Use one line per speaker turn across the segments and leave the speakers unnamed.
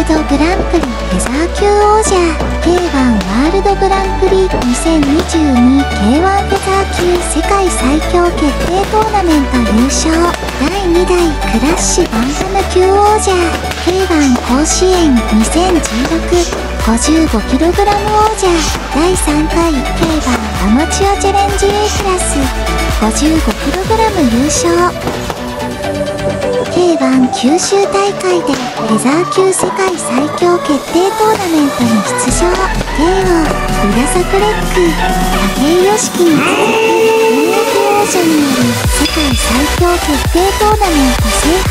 ルドグランプリフェザー級王者 K1 ワールドグランプリ 2022K1 フェザー級世界最強決定トーナメント優勝。第2代クラッシュバンタム級王者 K1 甲子園 201655kg 王者第3回 K1 アマチュアチャレンジ A クラス。55kg 優勝。K1 九州大会でレザー級世界最強決定トーナメントに出場 KO ウラサクレック武井良樹に続く音楽王者による世界最強決定トーナメント制覇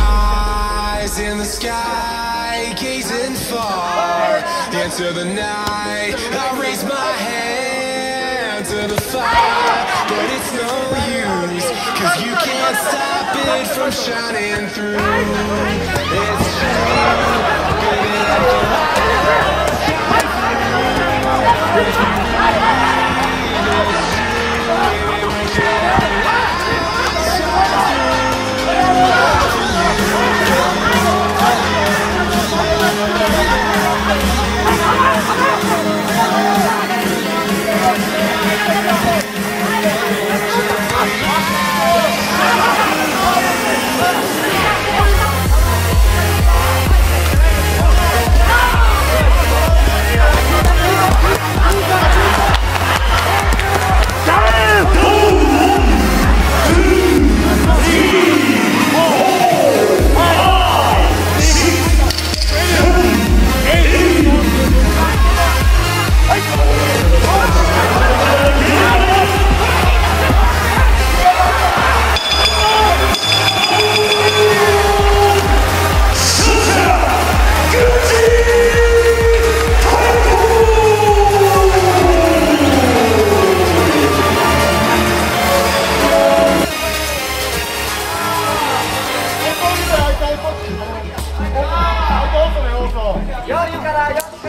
Eyes
in the sky, gazing far into the night. I raise my hand to the fire, but it's no you can't stop it from shining through. Thank you.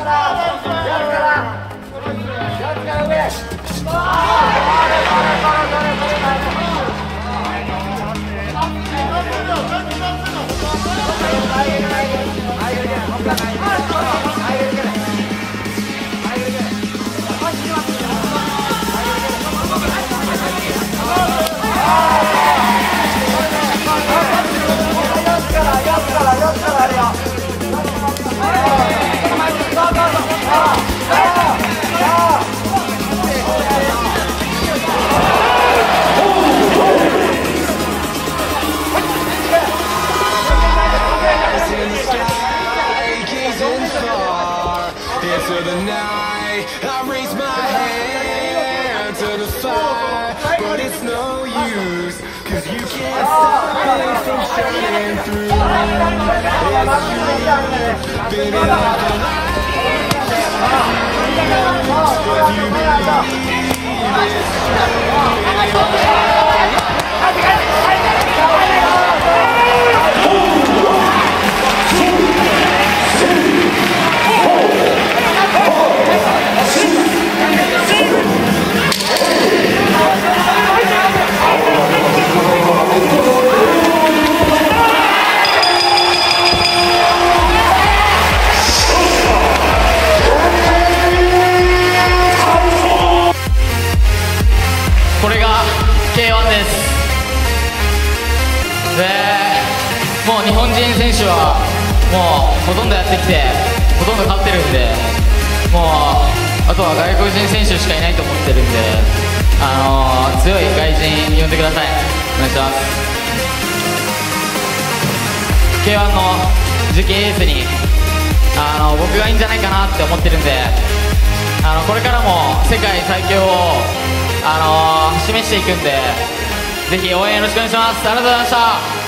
Jogos, jogos, jogos, jogos, jogos, to the night. I raise my hand to the fire, but it's no use, cause you can't stop it from shining through. It's true, been in love a lot. But you believe
日本人選手はもうほとんどやってきてほとんど勝ってるんでもうあとは外国人選手しかいないと思ってるんで、あの強い外人呼んでください。お願いします。K1 の次期エースにあの僕がいいんじゃないかなって思ってるんであのこれからも世界最強をあの示していくんでぜひ応援よろしくお願いします。ありがとうございました。